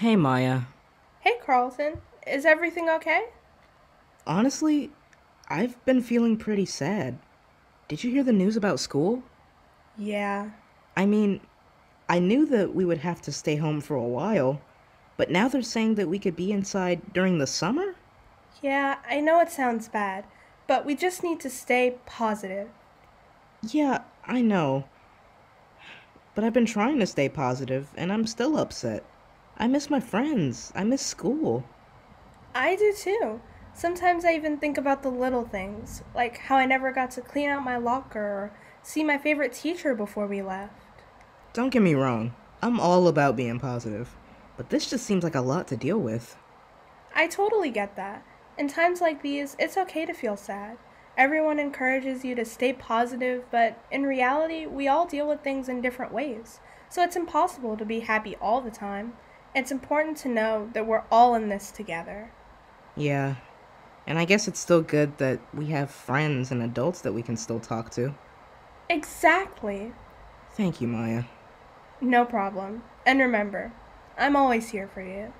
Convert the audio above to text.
Hey, Maya. Hey, Carleton. Is everything okay? Honestly, I've been feeling pretty sad. Did you hear the news about school? Yeah. I mean, I knew that we would have to stay home for a while, but now they're saying that we could be inside during the summer? Yeah, I know it sounds bad, but we just need to stay positive. Yeah, I know. But I've been trying to stay positive, and I'm still upset. I miss my friends. I miss school. I do too. Sometimes I even think about the little things, like how I never got to clean out my locker or see my favorite teacher before we left. Don't get me wrong, I'm all about being positive, but this just seems like a lot to deal with. I totally get that. In times like these, it's okay to feel sad. Everyone encourages you to stay positive, but in reality, we all deal with things in different ways. So it's impossible to be happy all the time. It's important to know that we're all in this together. Yeah, and I guess it's still good that we have friends and adults that we can still talk to. Exactly. Thank you, Maya. No problem. And remember, I'm always here for you.